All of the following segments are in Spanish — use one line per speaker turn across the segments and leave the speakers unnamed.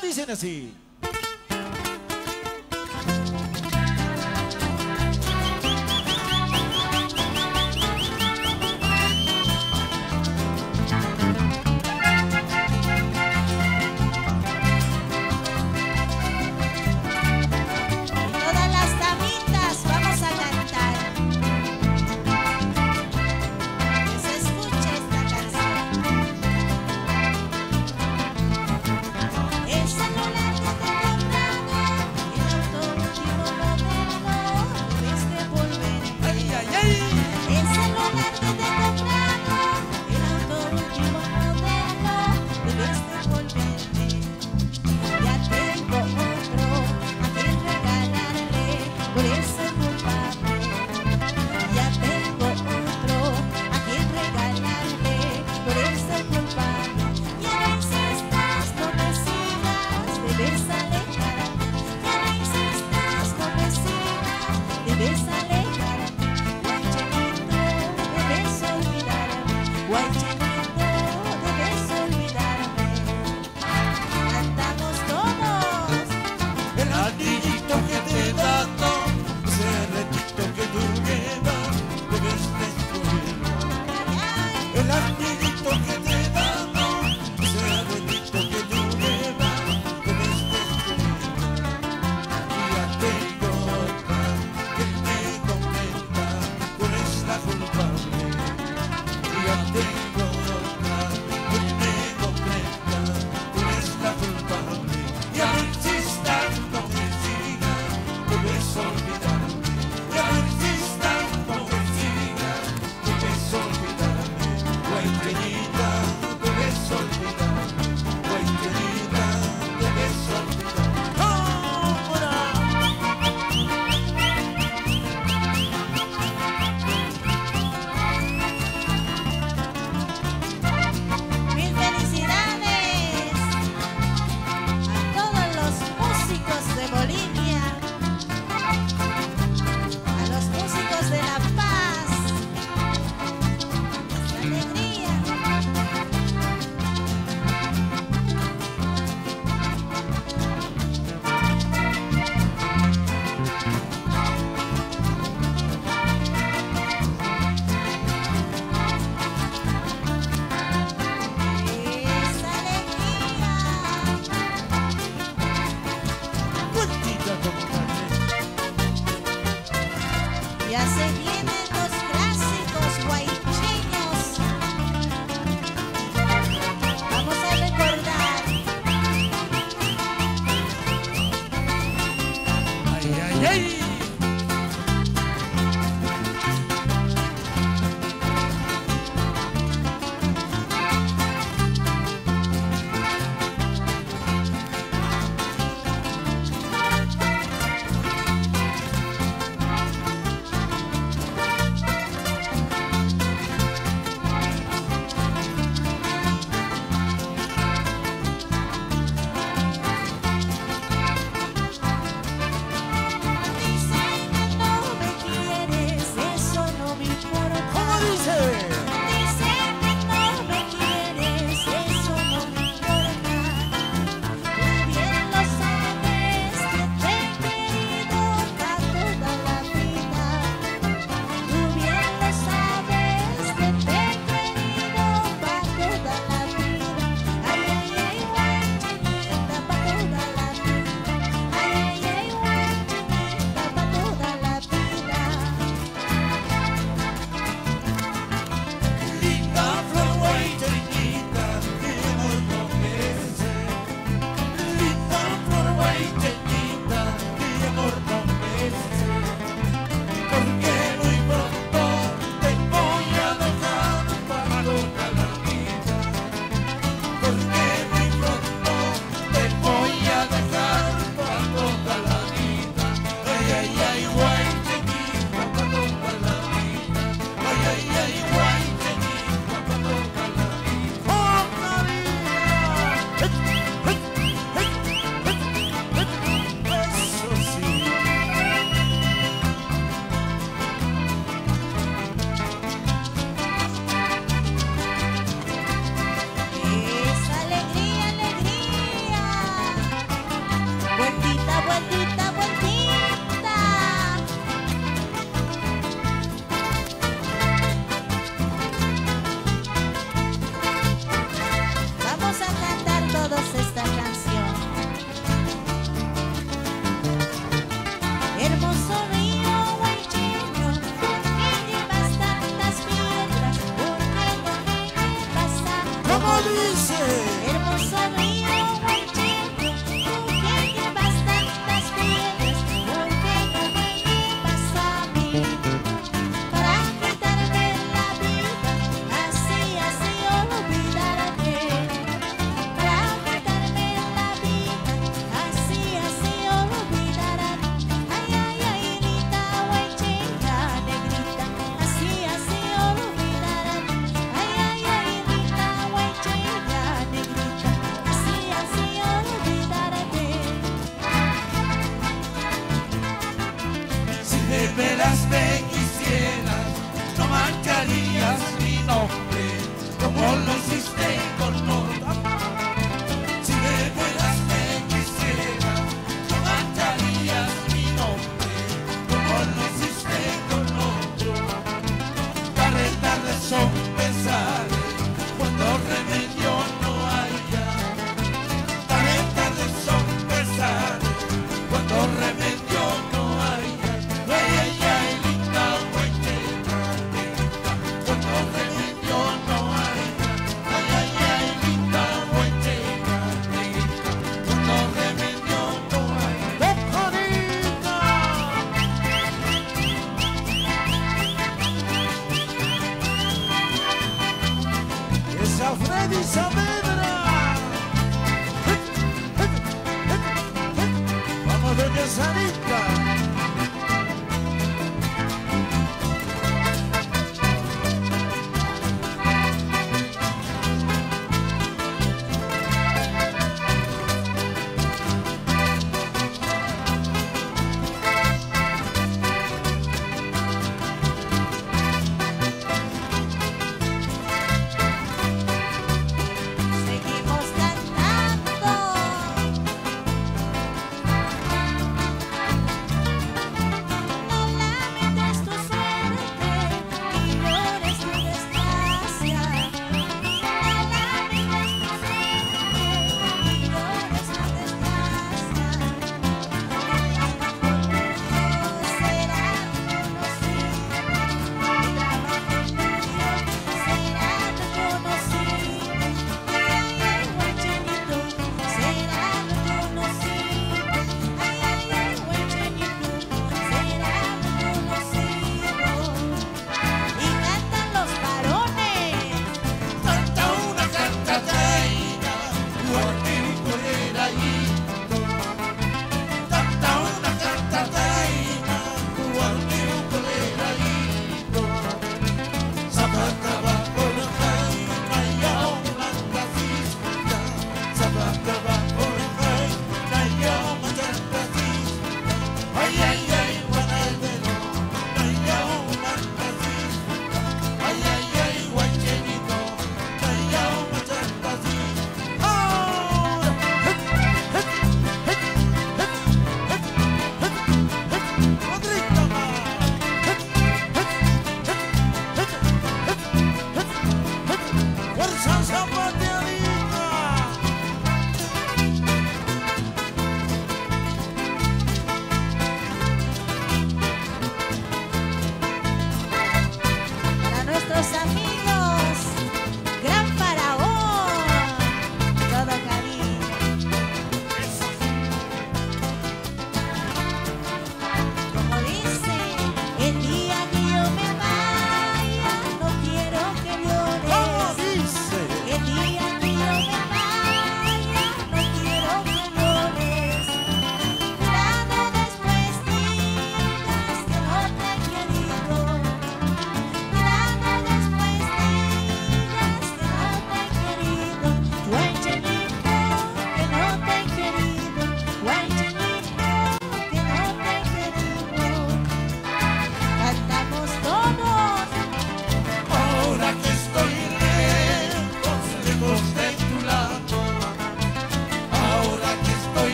dicen así.
Ya se
life is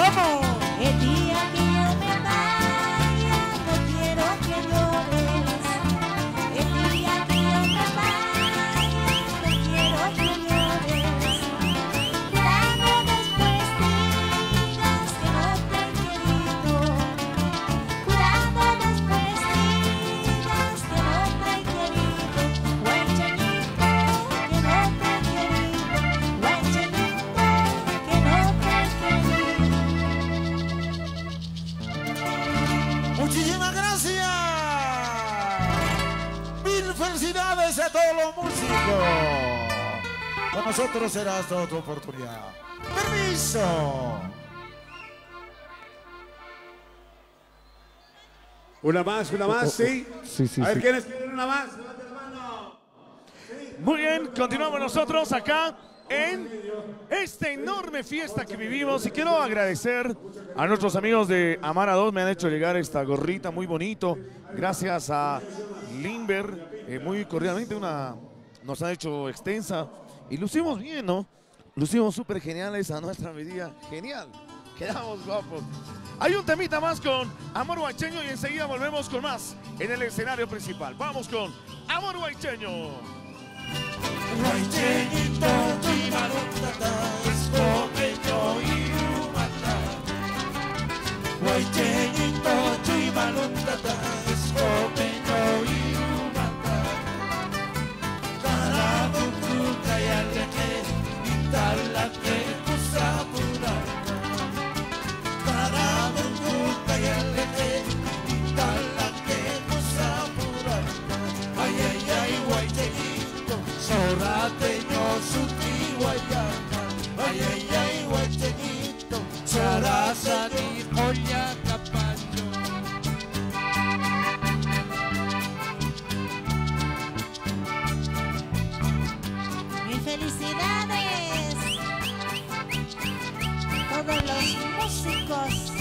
¡Nos
vamos!
El día que
felicidades a todos los músicos. Con nosotros será hasta otra oportunidad. Permiso.
Una más, una más, sí.
Sí, sí,
A ver,
sí.
¿quiénes quieren una más? Levante la mano.
Muy bien, continuamos nosotros acá en esta enorme fiesta que vivimos y quiero agradecer a nuestros amigos de Amara 2, me han hecho llegar esta gorrita muy bonito, gracias a Limber, eh, muy cordialmente una nos han hecho extensa y lucimos bien, ¿no? Lucimos súper geniales a nuestra medida, genial, quedamos guapos. Hay un temita más con Amor Guaycheño y enseguida volvemos con más en el escenario principal. Vamos con Amor.
Guaychenito,
Why didn't you do my
todos los músicos.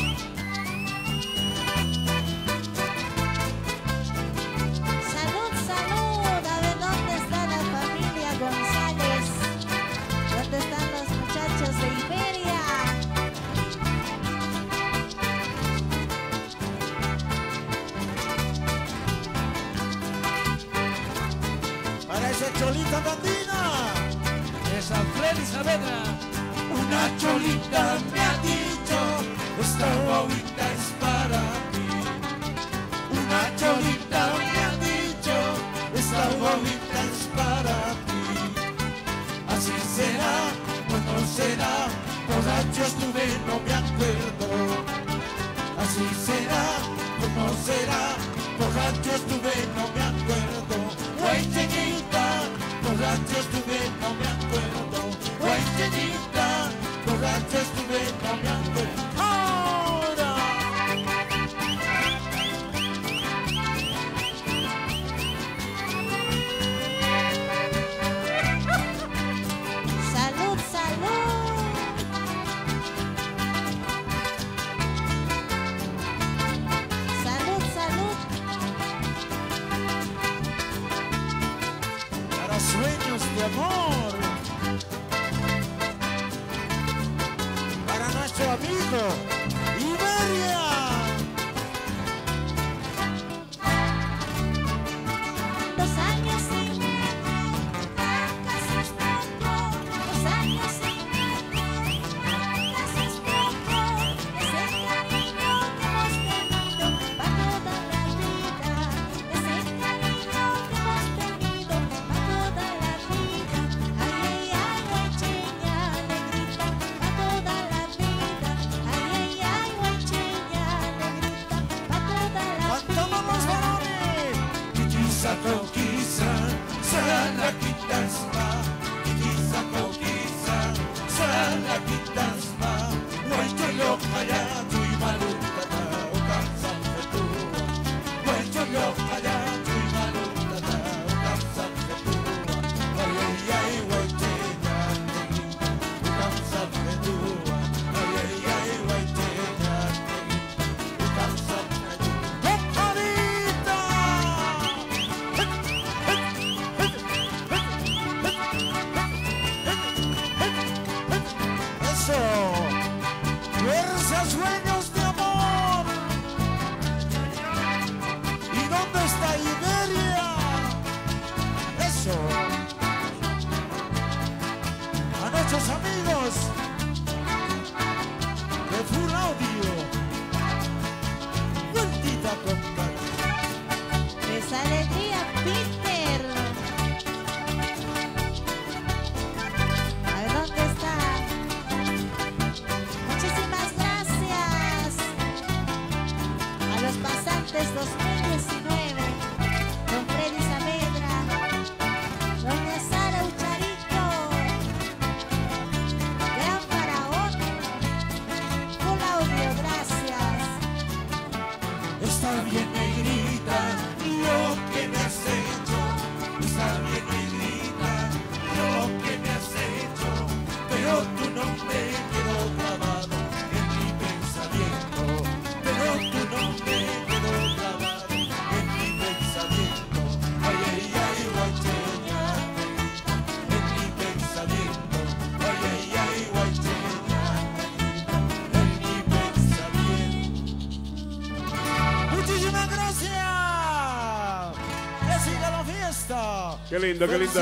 Qué lindo, qué lindo.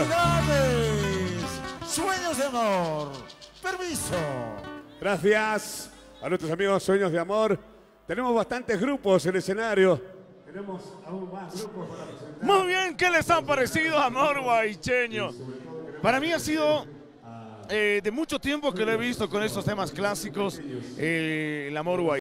Sueños de amor. Permiso.
Gracias a nuestros amigos Sueños de Amor. Tenemos bastantes grupos en el escenario. Tenemos aún más grupos para presentar.
Muy bien, ¿qué les han parecido, amor guaycheño? Para mí ha sido eh, de mucho tiempo que lo he visto con esos temas clásicos, eh, el amor guay.